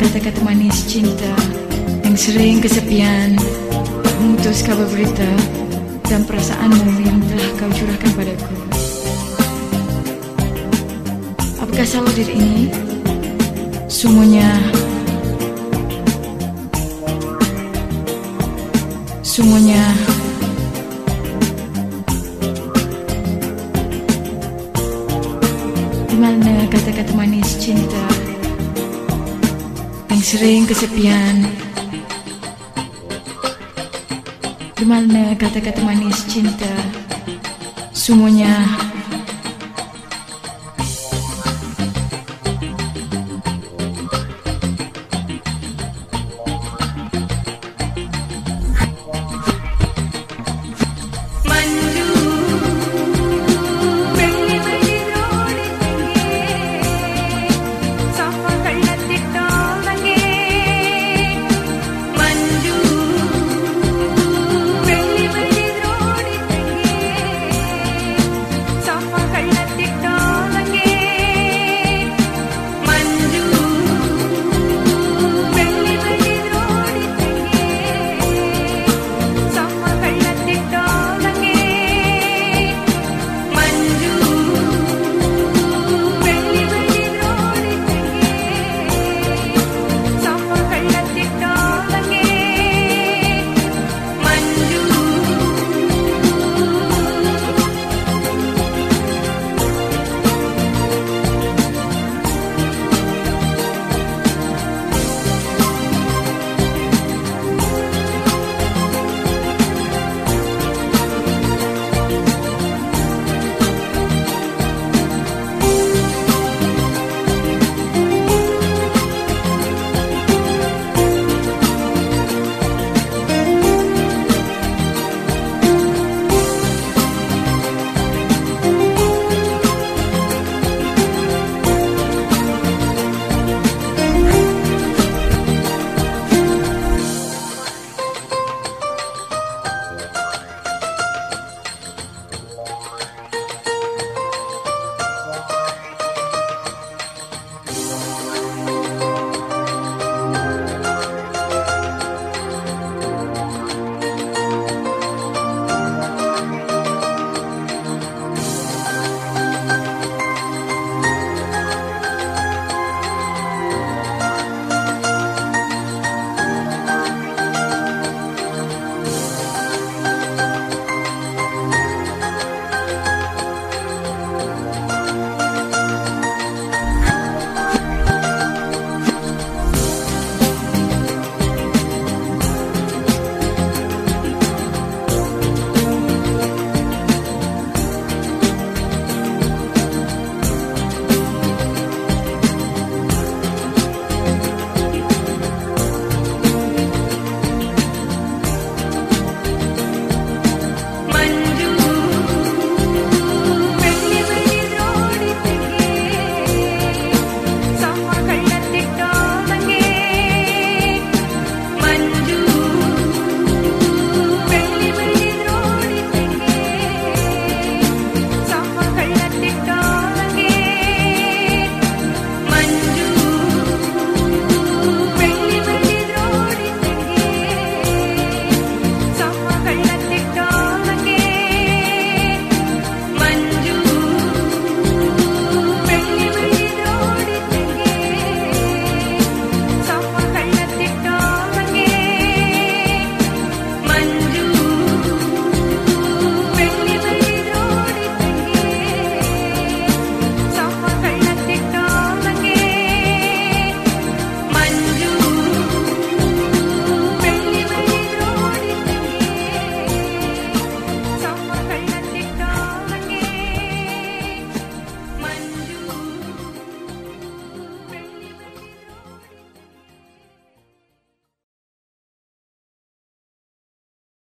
kata-kata manis cinta Yang sering kesepian? Memutus kabar berita Dan perasaanmu yang telah kau curahkan padaku. Apakah salah diri ini? Semuanya. Semuanya. Di mana kata-kata manis cinta sering kesepian. Di mana kata-kata manis cinta Semuanya